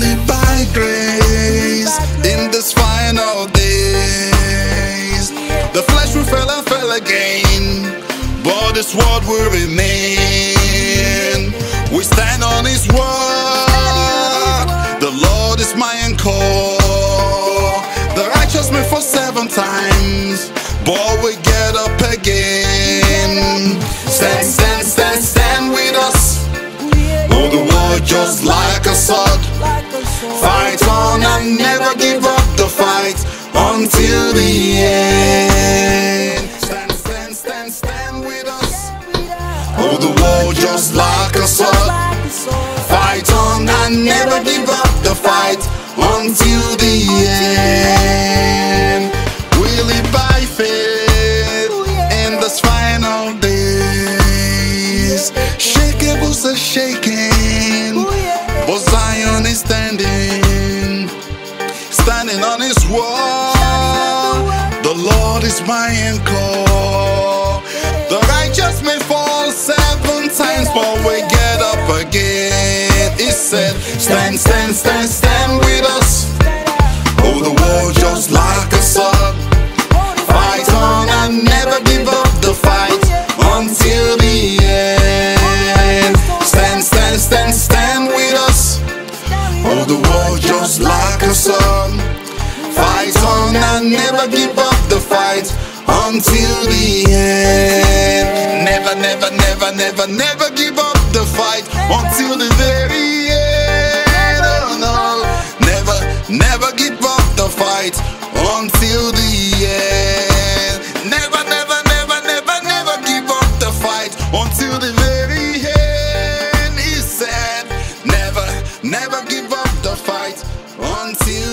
only by grace in this final days. The flesh will fell and fell again, but His word will remain. We stand on His word. The Lord is my encore. The righteous may for seven times, but we get up again. Stand, stand, stand, stand with us. Oh, the world just like a song. Fight on and never give up the fight until the end. Stand, stand, stand, stand with us. Oh, the world just like a sword. Fight on and never give up the fight until the end. We live by faith in this final days. Shakeables are shaking, standing on His wall. The Lord is my anchor. The righteous may fall seven times, but we get up again. He said, Stand, stand, stand, stand with war just like a son. Fight on and never give up the fight until the end. Never, never, never, never, never give up the fight until the very end. Oh, no. Never, never give up the fight until the end. Never, never, never, never, never give up the fight until the very end. He said, never, never give up fight. Until